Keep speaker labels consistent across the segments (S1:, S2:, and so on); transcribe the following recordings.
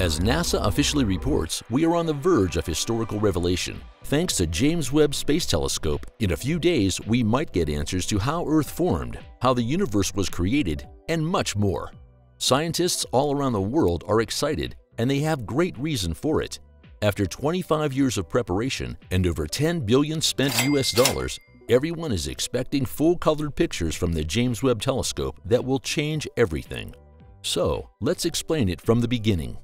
S1: As NASA officially reports, we are on the verge of historical revelation. Thanks to James Webb Space Telescope, in a few days we might get answers to how Earth formed, how the universe was created, and much more. Scientists all around the world are excited, and they have great reason for it. After 25 years of preparation and over 10 billion spent US dollars, everyone is expecting full-colored pictures from the James Webb Telescope that will change everything. So, let's explain it from the beginning.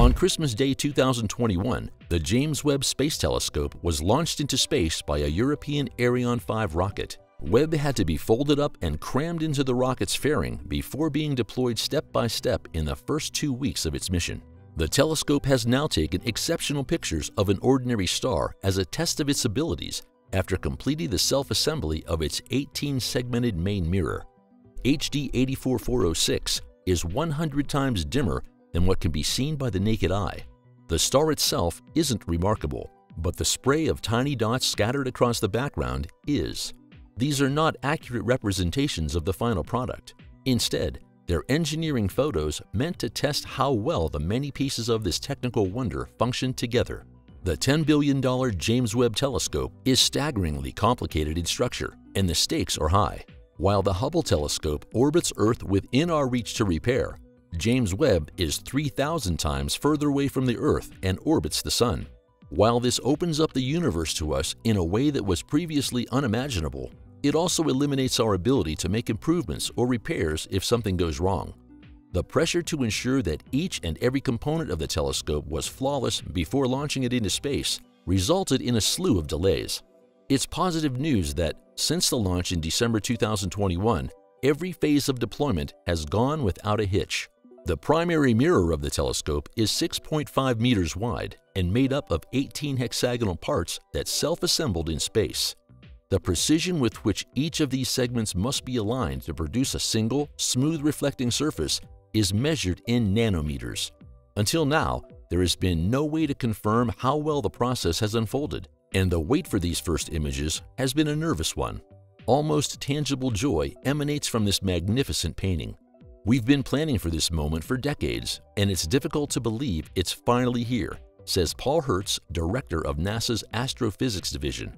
S1: On Christmas Day 2021, the James Webb Space Telescope was launched into space by a European Ariane 5 rocket. Webb had to be folded up and crammed into the rocket's fairing before being deployed step by step in the first two weeks of its mission. The telescope has now taken exceptional pictures of an ordinary star as a test of its abilities after completing the self-assembly of its 18-segmented main mirror. HD 84406 is 100 times dimmer than what can be seen by the naked eye. The star itself isn't remarkable, but the spray of tiny dots scattered across the background is. These are not accurate representations of the final product. Instead, they're engineering photos meant to test how well the many pieces of this technical wonder function together. The $10 billion James Webb Telescope is staggeringly complicated in structure, and the stakes are high. While the Hubble telescope orbits Earth within our reach to repair, James Webb is 3,000 times further away from the Earth and orbits the Sun. While this opens up the universe to us in a way that was previously unimaginable, it also eliminates our ability to make improvements or repairs if something goes wrong. The pressure to ensure that each and every component of the telescope was flawless before launching it into space resulted in a slew of delays. It's positive news that, since the launch in December 2021, every phase of deployment has gone without a hitch. The primary mirror of the telescope is 6.5 meters wide and made up of 18 hexagonal parts that self-assembled in space. The precision with which each of these segments must be aligned to produce a single, smooth reflecting surface is measured in nanometers. Until now, there has been no way to confirm how well the process has unfolded, and the wait for these first images has been a nervous one. Almost tangible joy emanates from this magnificent painting. We've been planning for this moment for decades, and it's difficult to believe it's finally here, says Paul Hertz, director of NASA's Astrophysics Division.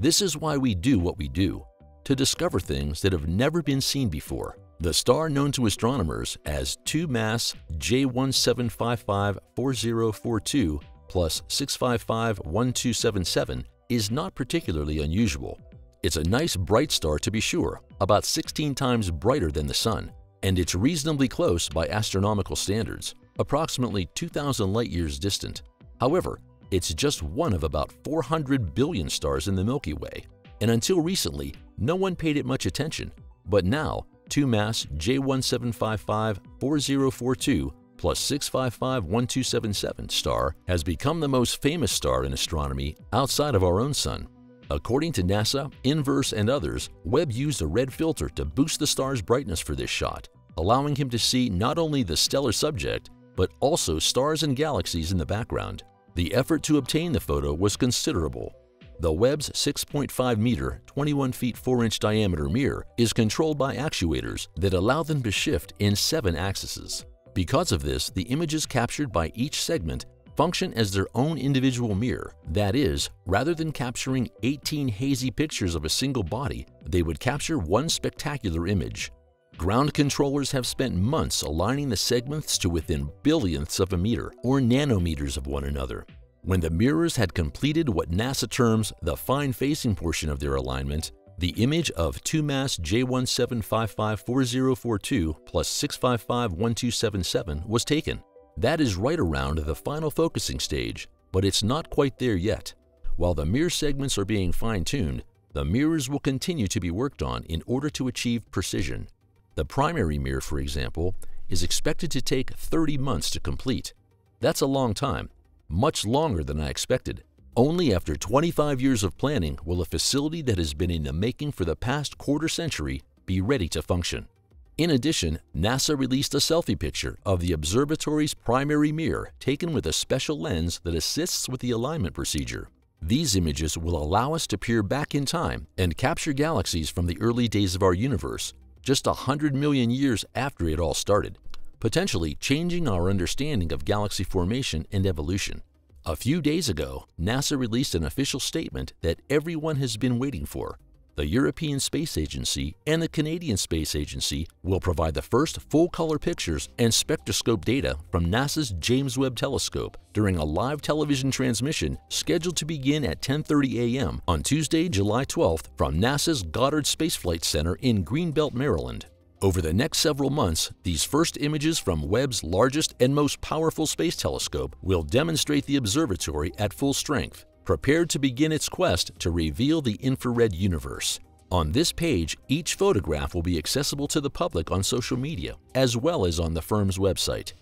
S1: This is why we do what we do, to discover things that have never been seen before. The star known to astronomers as 2MASS J17554042 plus 6551277 is not particularly unusual. It's a nice bright star to be sure, about 16 times brighter than the Sun, and it's reasonably close by astronomical standards, approximately 2,000 light-years distant. However, it's just one of about 400 billion stars in the Milky Way, and until recently, no one paid it much attention. But now, 2MASS J17554042 plus 6551277 star has become the most famous star in astronomy outside of our own sun. According to NASA, Inverse, and others, Webb used a red filter to boost the star's brightness for this shot, allowing him to see not only the stellar subject, but also stars and galaxies in the background. The effort to obtain the photo was considerable. The Webb's 6.5 meter, 21 feet 4 inch diameter mirror is controlled by actuators that allow them to shift in seven axes. Because of this, the images captured by each segment function as their own individual mirror. That is, rather than capturing 18 hazy pictures of a single body, they would capture one spectacular image. Ground controllers have spent months aligning the segments to within billionths of a meter or nanometers of one another. When the mirrors had completed what NASA terms the fine phasing portion of their alignment, the image of 2MASS J17554042 plus 6551277 was taken. That is right around the final focusing stage, but it's not quite there yet. While the mirror segments are being fine-tuned, the mirrors will continue to be worked on in order to achieve precision. The primary mirror, for example, is expected to take 30 months to complete. That's a long time, much longer than I expected. Only after 25 years of planning will a facility that has been in the making for the past quarter century be ready to function. In addition, NASA released a selfie picture of the observatory's primary mirror taken with a special lens that assists with the alignment procedure. These images will allow us to peer back in time and capture galaxies from the early days of our universe, just a hundred million years after it all started. potentially changing our understanding of galaxy formation and evolution. A few days ago, NASA released an official statement that everyone has been waiting for. The European Space Agency and the Canadian Space Agency will provide the first full-color pictures and spectroscope data from NASA's James Webb Telescope during a live television transmission scheduled to begin at 10.30 a.m. on Tuesday, July 12th from NASA's Goddard Space Flight Center in Greenbelt, Maryland. Over the next several months, these first images from Webb's largest and most powerful space telescope will demonstrate the observatory at full strength, prepared to begin its quest to reveal the infrared universe. On this page, each photograph will be accessible to the public on social media, as well as on the firm's website.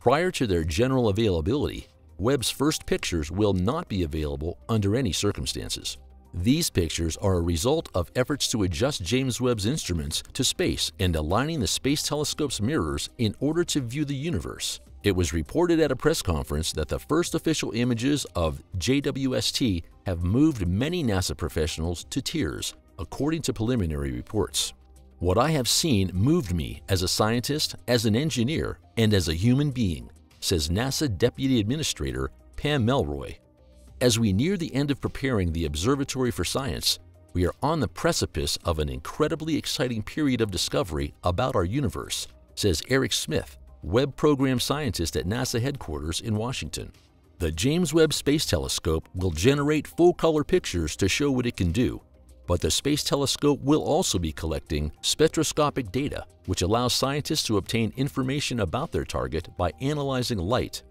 S1: Prior to their general availability, Webb's first pictures will not be available under any circumstances. These pictures are a result of efforts to adjust James Webb's instruments to space and aligning the Space Telescope's mirrors in order to view the universe. It was reported at a press conference that the first official images of JWST have moved many NASA professionals to tears, according to preliminary reports. What I have seen moved me as a scientist, as an engineer, and as a human being, says NASA Deputy Administrator Pam Melroy. As we near the end of preparing the Observatory for Science, we are on the precipice of an incredibly exciting period of discovery about our universe, says Eric Smith, Webb Program Scientist at NASA headquarters in Washington. The James Webb Space Telescope will generate full-color pictures to show what it can do, but the Space Telescope will also be collecting spectroscopic data, which allows scientists to obtain information about their target by analyzing light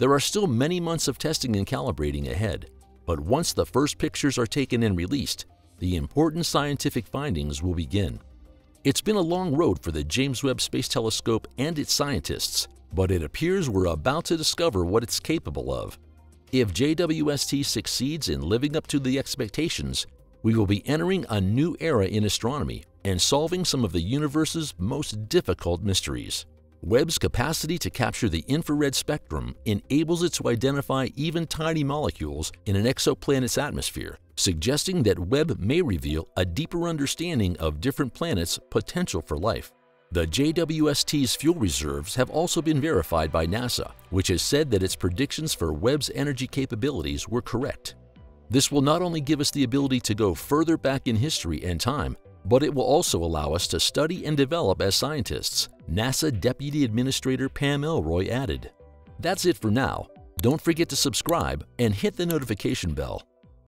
S1: there are still many months of testing and calibrating ahead, but once the first pictures are taken and released, the important scientific findings will begin. It's been a long road for the James Webb Space Telescope and its scientists, but it appears we're about to discover what it's capable of. If JWST succeeds in living up to the expectations, we will be entering a new era in astronomy and solving some of the universe's most difficult mysteries. Webb's capacity to capture the infrared spectrum enables it to identify even tiny molecules in an exoplanet's atmosphere, suggesting that Webb may reveal a deeper understanding of different planets' potential for life. The JWST's fuel reserves have also been verified by NASA, which has said that its predictions for Webb's energy capabilities were correct. This will not only give us the ability to go further back in history and time, but it will also allow us to study and develop as scientists, NASA Deputy Administrator Pam Melroy added. That's it for now. Don't forget to subscribe and hit the notification bell